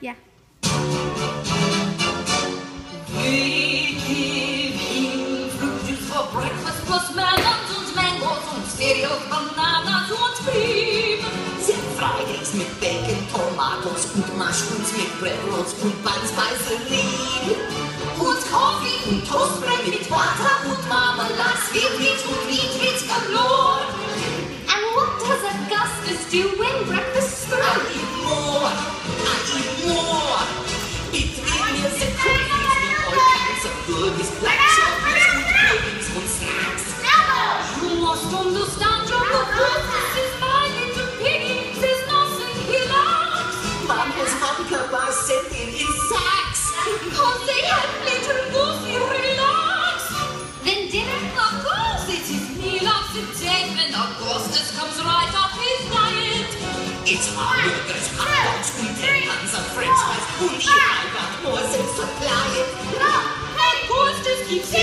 Ja. We give fruit for breakfast plus melons und mangoes und cereals, bananas und cream. Sehr Fridays mit Bacon, Tomatoes und Mushrooms mit Bread Rolls Sweetmeats und Wheatmeats galore. And what does Augustus do when breakfast's kinds of chocolates and puddings and snacks. You must understand your Augustus is my little piggy, says nothing he likes. Mom has Hanukkah by sent in his sacks. Cause they have little goofy relax. Then dinner, of course, it is meal of the day when Augustus comes right off his diet. It's hamburgers, hot dogs, and ten tons of french fries, bouillon, keep